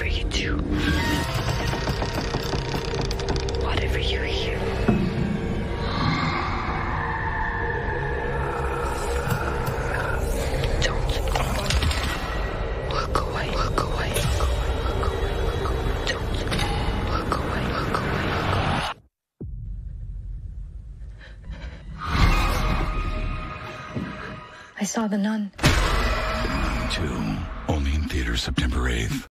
Whatever you do, whatever you hear, don't look away. Look away. Look away. Look away. Don't look away. Look away. Look away. I saw the nun. Two. Only in theaters September 8th.